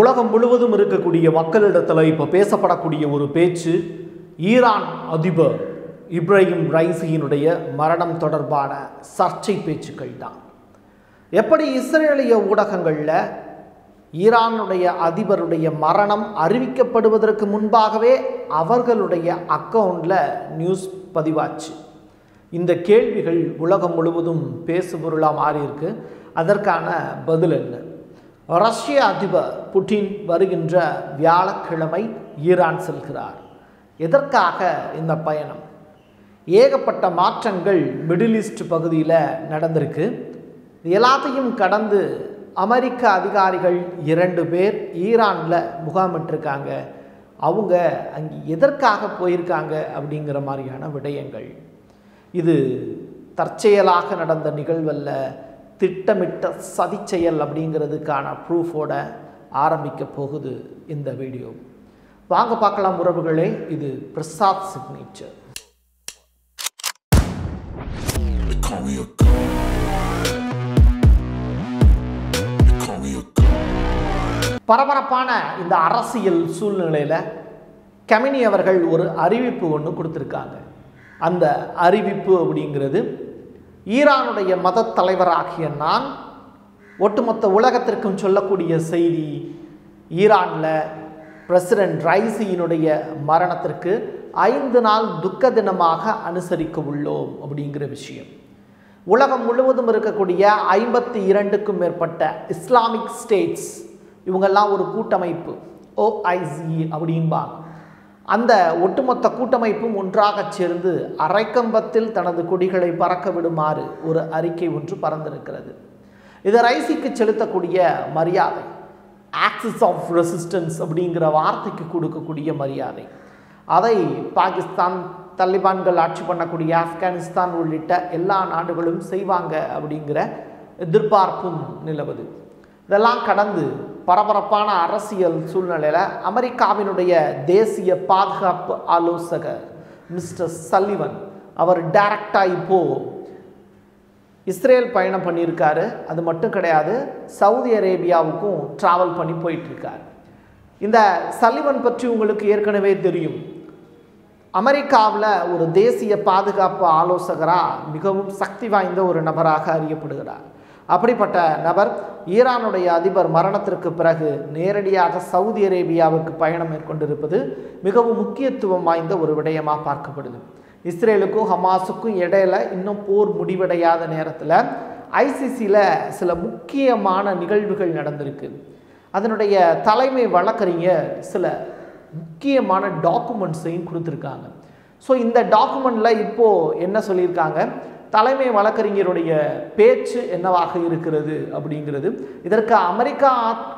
உலகம் முழுவதும் இருக்கக்கூடிய மக்களிடத்தில் இப்போ பேசப்படக்கூடிய ஒரு பேச்சு ஈரான் அதிபர் இப்ராஹிம் ரைசியினுடைய மரணம் தொடர்பான சர்ச்சை பேச்சுக்கள் தான் எப்படி இஸ்ரேலிய ஊடகங்களில் ஈரானுடைய அதிபருடைய மரணம் அறிவிக்கப்படுவதற்கு முன்பாகவே அவர்களுடைய அக்கௌண்டில் நியூஸ் பதிவாச்சு. இந்த கேள்விகள் உலகம் முழுவதும் பேசுபொருளாக மாறியிருக்கு. அதற்கான பதில் என்ன? ரஷ்ய அதிபர் புட்டின் வருகின்ற வியாழக்கிழமை ஈரான் செல்கிறார். எதற்காக இந்த பயணம்? ஏகப்பட்ட மாற்றங்கள் மிடில் ஈஸ்ட் பகுதியில் நடந்திருக்கு. எல்லாத்தையும் கடந்து அமெரிக்க அதிகாரிகள் இரண்டு பேர் ஈரானில் முகாமிட்டிருக்காங்க. அவங்க அங்கே எதற்காக போயிருக்காங்க அப்படிங்கிற மாதிரியான விடயங்கள். இது தற்செயலாக நடந்த நிகழ்வல்ல. திட்டமிட்ட சதிச்செயல் அப்படிங்கிறதுக்கான ப்ரூஃபோட ஆரம்பிக்க போகுது இந்த வீடியோ வாங்க பார்க்கலாம் உறவுகளே இது பிரசாத் சிக்னேச்சர் பரபரப்பான இந்த அரசியல் சூழ்நிலையில் கமினி அவர்கள் ஒரு அறிவிப்பு ஒன்று கொடுத்துருக்காங்க. அந்த அறிவிப்பு அப்படிங்கிறது ஈரானுடைய மத தலைவராகிய நான் ஒட்டுமொத்த உலகத்திற்கும் சொல்லக்கூடிய செய்தி ஈரானில் பிரசிடென்ட் ரைசியினுடைய மரணத்திற்கு ஐந்து நாள் துக்க தினமாக அனுசரிக்க உள்ளோம் அப்படிங்கிற விஷயம். உலகம் முழுவதும் இருக்கக்கூடிய ஐம்பத்தி இரண்டுக்கும் மேற்பட்ட இஸ்லாமிக் ஸ்டேட்ஸ் இவங்கெல்லாம் ஒரு கூட்டமைப்பு ஓஐசி அப்படின்பாங்க அந்த ஒட்டுமொத்த கூட்டமைப்பும் ஒன்றாக சேர்ந்து அரைக்கம்பத்தில் தனது கொடிகளை பறக்க விடுமாறு ஒரு அறிக்கை ஒன்று பறந்திருக்கிறது. இது ரைசிக்கு செலுத்தக்கூடிய மரியாதை ஆக்சிஸ் ஆஃப் ரெசிஸ்டன்ஸ் அப்படிங்கிற வார்த்தைக்கு கொடுக்கக்கூடிய மரியாதை. அதை பாகிஸ்தான் தலிபான்கள் ஆட்சி பண்ணக்கூடிய ஆப்கானிஸ்தான் உள்ளிட்ட எல்லா நாடுகளும் செய்வாங்க அப்படிங்கிற எதிர்பார்ப்பும் நிலவுது. இதெல்லாம் கடந்து பரபரப்பான அரசியல் சூழ்நிலையில் அமெரிக்காவினுடைய தேசிய பாதுகாப்பு ஆலோசகர் மிஸ்டர் சல்லிவன் அவர் டைரக்டாக இப்போது இஸ்ரேல் பயணம் பண்ணியிருக்காரு. அது மட்டும் கிடையாது சவுதி அரேபியாவுக்கும் ட்ராவல் பண்ணி போயிட்டுருக்கார். இந்த சல்லிவன் பற்றி உங்களுக்கு ஏற்கனவே தெரியும். அமெரிக்காவில் ஒரு தேசிய பாதுகாப்பு ஆலோசகராக மிகவும் சக்தி வாய்ந்த ஒரு நபராக அறியப்படுகிறார். அப்படிப்பட்ட நபர் ஈரானுடைய அதிபர் மரணத்திற்கு பிறகு நேரடியாக சவுதி அரேபியாவுக்கு பயணம் மேற்கொண்டிருப்பது மிகவும் முக்கியத்துவம் வாய்ந்த ஒரு விடயமாக பார்க்கப்படுது. இஸ்ரேலுக்கும் ஹமாஸுக்கும் இடையில இன்னும் போர் முடிவடையாத நேரத்தில் ஐசிசியில் சில முக்கியமான நிகழ்வுகள் நடந்திருக்கு. அதனுடைய தலைமை வழக்கறிஞர் சில முக்கியமான டாக்குமெண்ட்ஸையும் கொடுத்துருக்காங்க. ஸோ இந்த டாக்குமெண்ட்டில் இப்போது என்ன சொல்லியிருக்காங்க? தலைமை வழக்கறிஞருடைய பேச்சு என்னவாக இருக்கிறது அப்படிங்கிறது இதற்கு அமெரிக்கா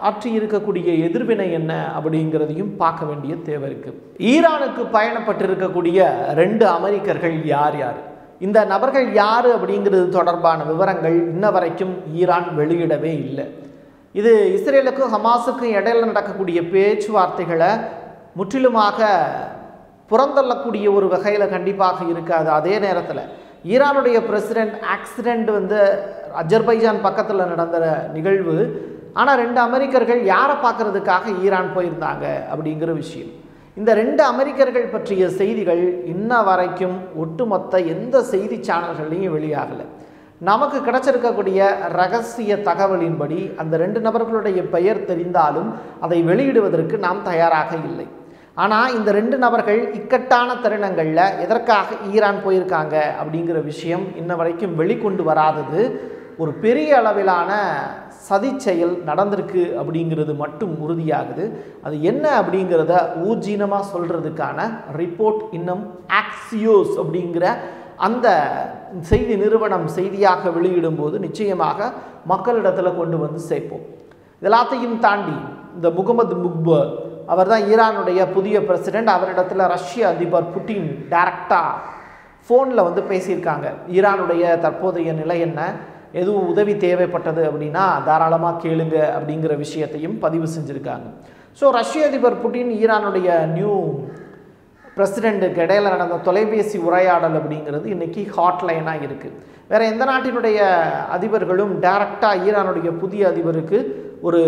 ஆற்றி இருக்கக்கூடிய எதிர்வினை என்ன அப்படிங்கிறதையும் பார்க்க வேண்டிய தேவை இருக்குது ஈரானுக்கு பயணப்பட்டிருக்கக்கூடிய ரெண்டு அமெரிக்கர்கள் யார் யார்? இந்த நபர்கள் யார் அப்படிங்கிறது தொடர்பான விவரங்கள் இன்ன வரைக்கும் ஈரான் வெளியிடவே இல்லை. இது இஸ்ரேலுக்கும் ஹமாஸுக்கும் இடையில் நடக்கக்கூடிய பேச்சுவார்த்தைகளை முற்றிலுமாக புறந்தள்ளக்கூடிய ஒரு வகையில் கண்டிப்பாக இருக்காது. அதே நேரத்தில் ஈரானுடைய பிரசிடென்ட் ஆக்சிடெண்ட் வந்து அஜர்பைஜான் பக்கத்தில் நடந்த நிகழ்வு. ஆனால் ரெண்டு அமெரிக்கர்கள் யாரை பார்க்கறதுக்காக ஈரான் போயிருந்தாங்க அப்படிங்கிற விஷயம். இந்த ரெண்டு அமெரிக்கர்கள் பற்றிய செய்திகள் இன்ன வரைக்கும் ஒட்டுமொத்த எந்த செய்தி சேனல்கள்லையும் வெளியாகலை. நமக்கு கிடைச்சிருக்கக்கூடிய ரகசிய தகவலின்படி அந்த ரெண்டு நபர்களுடைய பெயர் தெரிந்தாலும் அதை வெளியிடுவதற்கு நாம் தயாராக இல்லை. ஆனால் இந்த ரெண்டு நபர்கள் இக்கட்டான தருணங்களில் எதற்காக ஈரான் போயிருக்காங்க அப்படிங்கிற விஷயம் இன்ன வரைக்கும் வெளிக்கொண்டு வராதது ஒரு பெரிய அளவிலான சதி செயல் நடந்திருக்கு அப்படிங்கிறது மட்டும் உறுதியாகுது. அது என்ன அப்படிங்கிறத ஊர்ஜீனமாக சொல்கிறதுக்கான ரிப்போர்ட் இன்னும் ஆக்சியோஸ் அப்படிங்கிற அந்த செய்தி நிறுவனம் செய்தியாக வெளியிடும்போது நிச்சயமாக மக்களிடத்தில் கொண்டு வந்து சேர்ப்போம். இதெல்லாத்தையும் தாண்டி இந்த முகமது முக்பர் அவர் தான் ஈரானுடைய புதிய பிரசிடெண்ட் அவரிடத்தில் ரஷ்ய அதிபர் புட்டின் டைரக்டாக ஃபோனில் வந்து பேசியிருக்காங்க. ஈரானுடைய தற்போதைய நிலை என்ன? எதுவும் உதவி தேவைப்பட்டது அப்படின்னா தாராளமாக கேளுங்க அப்படிங்கிற விஷயத்தையும் பதிவு செஞ்சுருக்காங்க. ஸோ ரஷ்ய அதிபர் புட்டின் ஈரானுடைய நியூ பிரசிடெண்ட்டுக்கு இடையில் நடந்த தொலைபேசி உரையாடல் அப்படிங்கிறது இன்றைக்கி ஹாட்லைனாக இருக்குது வேற எந்த நாட்டினுடைய அதிபர்களும் டைரக்டாக ஈரானுடைய புதிய அதிபருக்கு ஒரு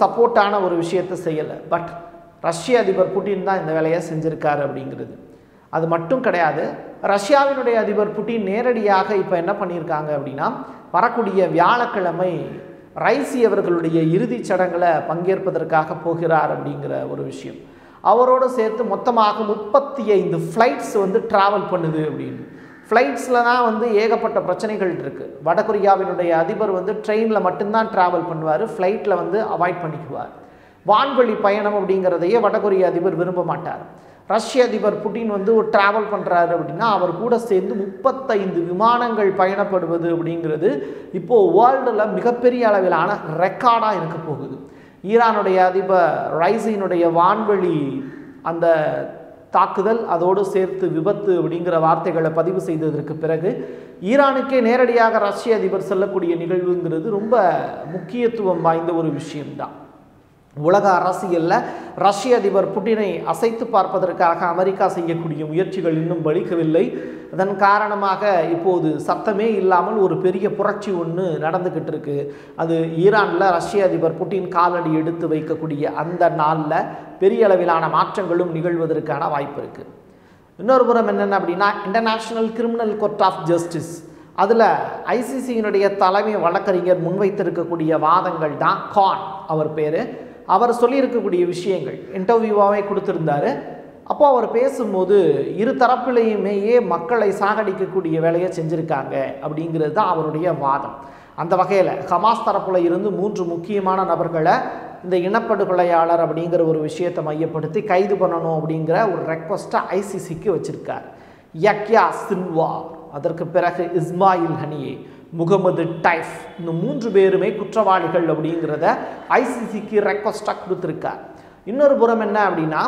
சப்போர்ட்டான ஒரு விஷயத்தை செய்யலை. பட் ரஷ்ய அதிபர் புட்டின் தான் இந்த வேலையை செஞ்சுருக்காரு அப்படிங்கிறது. அது மட்டும் கிடையாது ரஷ்யாவினுடைய அதிபர் புட்டின் நேரடியாக இப்போ என்ன பண்ணியிருக்காங்க அப்படின்னா வரக்கூடிய வியாழக்கிழமை ரைசி அவர்களுடைய இறுதிச் சடங்கில் பங்கேற்பதற்காக போகிறார் அப்படிங்கிற ஒரு விஷயம். அவரோடு சேர்த்து மொத்தமாக முப்பத்தி ஐந்து ஃப்ளைட்ஸ் வந்து ட்ராவல் பண்ணுது அப்படின்னு. ஃப்ளைட்ஸில் தான் வந்து ஏகப்பட்ட பிரச்சனைகள் இருக்குது வடகொரியாவினுடைய அதிபர் வந்து ட்ரெயினில் மட்டும்தான் ட்ராவல் பண்ணுவார் ஃப்ளைட்டில் வந்து அவாய்ட் பண்ணிக்குவார். வான்வழி பயணம் அப்படிங்கிறதையே வடகொரிய அதிபர் விரும்ப மாட்டார். ரஷ்ய அதிபர் புட்டின் வந்து ஒரு ட்ராவல் பண்ணுறாரு அப்படின்னா அவர் கூட சேர்ந்து முப்பத்தைந்து விமானங்கள் பயணப்படுவது அப்படிங்கிறது இப்போது வேர்ல்டில் மிகப்பெரிய அளவிலான ரெக்கார்டாக இருக்க போகுது. ஈரானுடைய அதிபர் ரைசினுடைய வான்வழி அந்த தாக்குதல் அதோடு சேர்த்து விபத்து அப்படிங்கிற வார்த்தைகளை பதிவு செய்ததற்கு பிறகு ஈரானுக்கே நேரடியாக ரஷ்ய அதிபர் செல்லக்கூடிய நிகழ்வுங்கிறது ரொம்ப முக்கியத்துவம் வாய்ந்த ஒரு விஷயம்தான். உலக அரசியலில் ரஷ்ய அதிபர் புட்டினை அசைத்து பார்ப்பதற்காக அமெரிக்கா செய்யக்கூடிய முயற்சிகள் இன்னும் பலிக்கவில்லை அதன் காரணமாக இப்போது சத்தமே இல்லாமல் ஒரு பெரிய புரட்சி ஒன்று நடந்துக்கிட்டு இருக்கு. அது ஈரானில் ரஷ்ய அதிபர் புட்டின் காலடி எடுத்து வைக்கக்கூடிய அந்த நாளில் பெரிய அளவிலான மாற்றங்களும் நிகழ்வதற்கான வாய்ப்பு இருக்குது இன்னொரு புறம் என்னென்ன அப்படின்னா international criminal court of justice அதில் ஐசிசியினுடைய தலைமை வழக்கறிஞர் முன்வைத்திருக்கக்கூடிய வாதங்கள் தான். கான் அவர் பேர். அவர் சொல்லியிருக்கக்கூடிய விஷயங்கள். இன்டர்வியூவாகவே கொடுத்துருந்தாரு. அப்போ அவர் பேசும்போது இரு தரப்பிலையுமேயே மக்களை சாகடிக்கக்கூடிய வேலையை செஞ்சுருக்காங்க அப்படிங்கிறது தான் அவருடைய வாதம். அந்த வகையில் ஹமாஸ் தரப்பில் இருந்து மூன்று முக்கியமான நபர்களை இந்த இனப்படுகொலையாளர் அப்படிங்கிற ஒரு விஷயத்தை மையப்படுத்தி கைது பண்ணணும் அப்படிங்கிற ஒரு ரெக்வஸ்ட்டை ஐசிசிக்கு வச்சுருக்கார். யக்யா சின்வா அதற்கு பிறகு இஸ்மாயில் ஹனியே. முகமது டைஃப். இந்த மூன்று பேருமே குற்றவாளிகள் அப்படிங்கிறத ஐசிசிக்கு ரெக்வஸ்டாக கொடுத்துருக்கார். இன்னொரு புறம் என்ன அப்படின்னா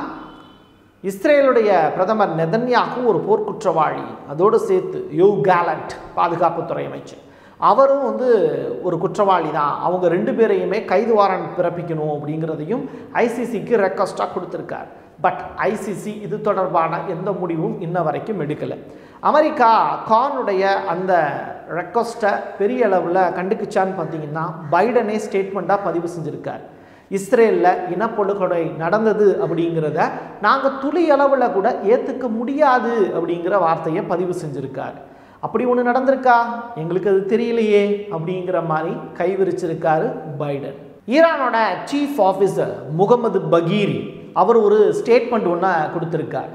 இஸ்ரேலுடைய பிரதமர் நெதன்யாகும் ஒரு போர்க்குற்றவாளி. அதோடு சேர்த்து யோ கேலண்ட் பாதுகாப்புத்துறை அமைச்சர். அவரும் வந்து ஒரு குற்றவாளி தான். அவங்க ரெண்டு பேரையுமே கைது வாரண்ட் பிறப்பிக்கணும் அப்படிங்கிறதையும் ஐசிசிக்கு ரெக்வஸ்டாக கொடுத்துருக்கார். பட் ஐசிசி இது தொடர்பான எந்த முடிவும் இன்ன வரைக்கும் எடுக்கலை. அமெரிக்கா கானுடைய அந்த ரெக்வஸ்ட்டை பெரிய அளவில் கண்டுக்குச்சான்னு பார்த்தீங்கன்னா பைடனே ஸ்டேட்மெண்ட்டாக பதிவு செஞ்சுருக்கார். இஸ்ரேலில் இனப்படுகொலை நடந்தது அப்படிங்கிறத நாங்கள் துளி அளவில் கூட ஏற்றுக்க முடியாது அப்படிங்கிற வார்த்தையை பதிவு செஞ்சுருக்கார். அப்படி ஒன்று நடந்திருக்கா? எங்களுக்கு அது தெரியலையே அப்படிங்கிற மாதிரி கைவிரிச்சிருக்காரு பைடன். ஈரானோட சீஃப் ஆஃபீஸர் முகமது பகீரி அவர் ஒரு ஸ்டேட்மெண்ட் ஒன்று கொடுத்துருக்கார்.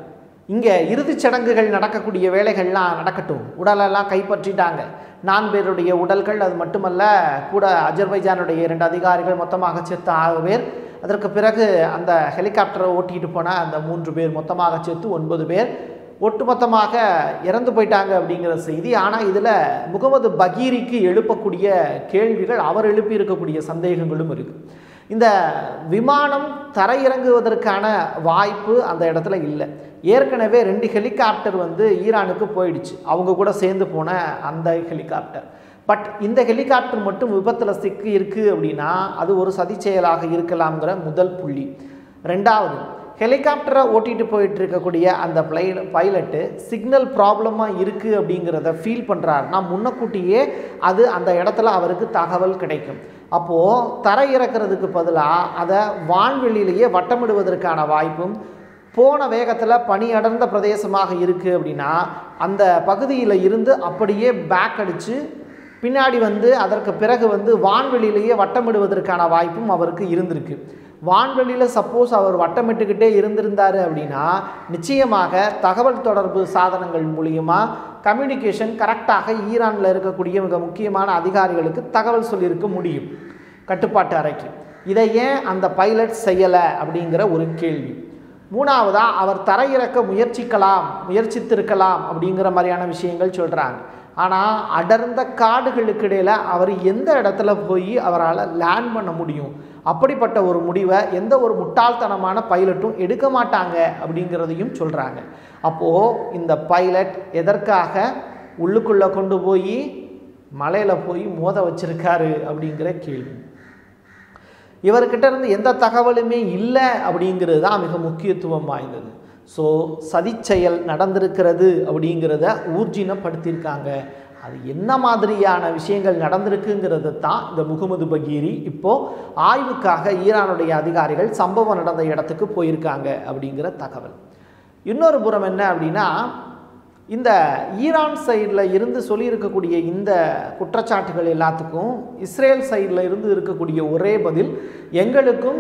இங்கே இறுதிச் சடங்குகள் நடக்கக்கூடிய வேலைகள்லாம் நடக்கட்டும். உடலெல்லாம் கைப்பற்றிட்டாங்க. நான் பேருடைய உடல்கள் அது மட்டுமல்ல கூட அஜர்பைஜானுடைய இரண்டு அதிகாரிகள் மொத்தமாக சேர்த்து ஆறு பேர். அதற்கு பிறகு அந்த ஹெலிகாப்டரை ஓட்டிகிட்டு போன அந்த மூன்று பேர் மொத்தமாக சேர்த்து ஒன்பது பேர். ஒட்டுமொத்தமாக இறந்து போயிட்டாங்க அப்படிங்கிற செய்தி. ஆனால் இதில் முகமது பகீரிக்கு எழுப்பக்கூடிய கேள்விகள் அவர் எழுப்பி இருக்கக்கூடிய சந்தேகங்களும் இருக்குது இந்த விமானம் தரையிறங்குவதற்கான வாய்ப்பு அந்த இடத்துல இல்லை. ஏற்கனவே ரெண்டு ஹெலிகாப்டர் வந்து ஈரானுக்கு போயிடுச்சு. அவங்க கூட சேர்ந்து போன அந்த ஹெலிகாப்டர். பட் இந்த ஹெலிகாப்டர் மட்டும் விபத்தில் சிக்கி இருக்குது அப்படின்னா அது ஒரு சதி செயலாக இருக்கலாம்ங்கிற முதல் புள்ளி. ரெண்டாவது ஹெலிகாப்டரை ஓட்டிகிட்டு போயிட்டு இருக்கக்கூடிய அந்த பிளை பைலட்டு சிக்னல் ப்ராப்ளமாக இருக்குது அப்படிங்கிறத ஃபீல் பண்ணுறாருன்னா முன்னக்கூட்டியே அது அந்த இடத்துல அவருக்கு தகவல் கிடைக்கும். அப்போது தரை இறக்கிறதுக்கு பதிலாக அதை வான்வெளியிலேயே வட்டமிடுவதற்கான வாய்ப்பும் போன வேகத்தில் பனி அடர்ந்த பிரதேசமாக இருக்குது அப்படின்னா அந்த பகுதியில் இருந்து அப்படியே பேக் அடித்து பின்னாடி வந்து அதற்கு பிறகு வந்து வான்வெளியிலேயே வட்டமிடுவதற்கான வாய்ப்பும் அவருக்கு இருந்திருக்கு. வான்வெளியில் சப்போஸ் அவர் வட்டமிட்டுக்கிட்டே இருந்திருந்தார் அப்படின்னா நிச்சயமாக தகவல் தொடர்பு சாதனங்கள் மூலியமாக கம்யூனிகேஷன் கரெக்டாக ஈரானில் இருக்கக்கூடிய மிக முக்கியமான அதிகாரிகளுக்கு தகவல் சொல்லியிருக்க முடியும். கட்டுப்பாட்டு அறைக்கு. இதை ஏன் அந்த பைலட் செய்யலை அப்படிங்கிற ஒரு கேள்வி. மூணாவதாக அவர் தரையிறக்க முயற்சிக்கலாம் முயற்சித்திருக்கலாம் அப்படிங்கிற மாதிரியான விஷயங்கள் சொல்கிறாங்க ஆனால் அடர்ந்த காடுகளுக்கு இடையில் அவர் எந்த இடத்துல போய் அவரால் லேண்ட் பண்ண முடியும்? அப்படிப்பட்ட ஒரு முடிவை எந்த ஒரு முட்டாள்தனமான பைலட்டும் எடுக்க மாட்டாங்க அப்படிங்கிறதையும் சொல்கிறாங்க அப்போது இந்த பைலட் எதற்காக உள்ளுக்குள்ளே கொண்டு போய் மலையில் போய் மோத வச்சிருக்காரு அப்படிங்கிற கேள்வி. இவர்கிட்ட இருந்து எந்த தகவலுமே இல்லை அப்படிங்கிறது தான் மிக முக்கியத்துவம் வாய்ந்தது. ஸோ சதிச்செயல் நடந்திருக்கிறது அப்படிங்கிறத ஊர்ஜினப்படுத்தியிருக்காங்க. அது என்ன மாதிரியான விஷயங்கள் நடந்திருக்குங்கிறது தான் இந்த முகமது பகீரி இப்போது ஆய்வுக்காக ஈரானுடைய அதிகாரிகள் சம்பவம் நடந்த இடத்துக்கு போயிருக்காங்க அப்படிங்கிற தகவல். இன்னொரு புறம் என்ன அப்படின்னா இந்த ஈரான் சைடில் இருந்து சொல்லியிருக்கக்கூடிய இந்த குற்றச்சாட்டுகள் எல்லாத்துக்கும் இஸ்ரேல் சைடில் இருந்து இருக்கக்கூடிய ஒரே பதில் எங்களுக்கும்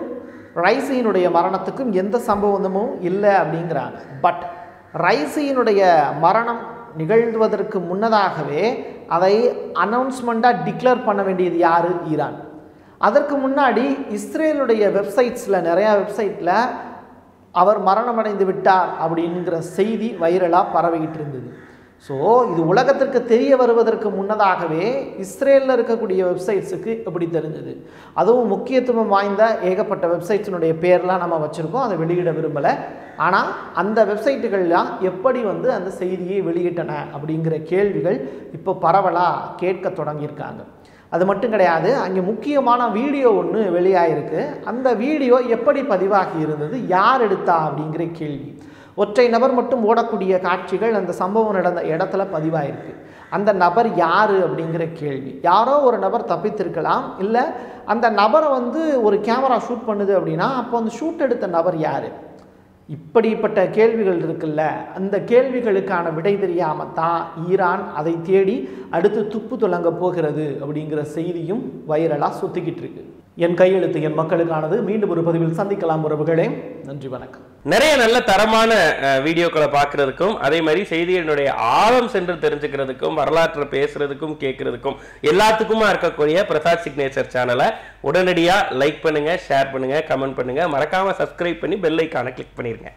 ரைசியினுடைய மரணத்துக்கும் எந்த சம்பவமும் இல்லை அப்படிங்கிறாங்க. பட் ரைசியினுடைய மரணம் நிகழ்வதற்கு முன்னதாகவே அதை அனௌன்ஸ்மெண்ட்டாக டிக்ளேர் பண்ண வேண்டியது யார்? ஈரான். அதற்கு முன்னாடி இஸ்ரேலுடைய வெப்சைட்ஸில் நிறையா வெப்சைட்டில் அவர் மரணமடைந்து விட்டார் அப்படிங்கிற செய்தி வைரலாக பரவிக்கிட்டு இருந்தது. ஸோ இது உலகத்திற்கு தெரிய வருவதற்கு முன்னதாகவே இஸ்ரேலில் இருக்கக்கூடிய வெப்சைட்ஸுக்கு எப்படி தெரிஞ்சது? அதுவும் முக்கியத்துவம் வாய்ந்த ஏகப்பட்ட வெப்சைட்ஸினுடைய பேர்லாம் நம்ம வச்சுருக்கோம். அதை வெளியிட விரும்பலை. ஆனால் அந்த வெப்சைட்டுகள்லாம் எப்படி வந்து அந்த செய்தியை வெளியிட்டன அப்படிங்கிற கேள்விகள் இப்போ பரவலாக கேட்க தொடங்கியிருக்காங்க. அது மட்டும் கிடையாது அங்கே முக்கியமான வீடியோ ஒன்று வெளியாகிருக்கு அந்த வீடியோ எப்படி பதிவாகி இருந்தது யார் எடுத்தா அப்படிங்கிற கேள்வி. ஒற்றை நபர் மட்டும் ஓடக்கூடிய காட்சிகள் அந்த சம்பவம் நடந்த இடத்துல பதிவாயிருக்கு. அந்த நபர் யார் அப்படிங்கிற கேள்வி. யாரோ ஒரு நபர் தப்பித்திருக்கலாம் இல்லை அந்த நபரை வந்து ஒரு கேமரா ஷூட் பண்ணுது அப்படின்னா அப்போ அந்த ஷூட் எடுத்த நபர் யார்? இப்படிப்பட்ட கேள்விகள் இருக்குல்ல அந்த கேள்விகளுக்கான விடை தெரியாமல் தான் ஈரான் அதை தேடி அடுத்து துப்பு துலங்க போகிறது அப்படிங்கிற செய்தியும் வைரலாக சுத்திக்கிட்டு இருக்கு. என் கையெழுத்து என் மக்களுக்கானது. மீண்டும் ஒரு பதிவில் சந்திக்கலாம் உறவுகளே. நன்றி வணக்கம். நிறைய நல்ல தரமான வீடியோக்களை பார்க்கறதுக்கும் அதே மாதிரி செய்திகளினுடைய ஆழம் சென்று தெரிஞ்சுக்கிறதுக்கும் வரலாற்றை பேசுறதுக்கும் கேட்கறதுக்கும் எல்லாத்துக்குமா இருக்கக்கூடிய பிரசாத் சிக்னேச்சர் சேனலை உடனடியாக லைக் பண்ணுங்க ஷேர் பண்ணுங்க கமெண்ட் பண்ணுங்க. மறக்காம சப்ஸ்கிரைப் பண்ணி பெல் ஐக்கானை கிளிக் பண்ணிருங்க.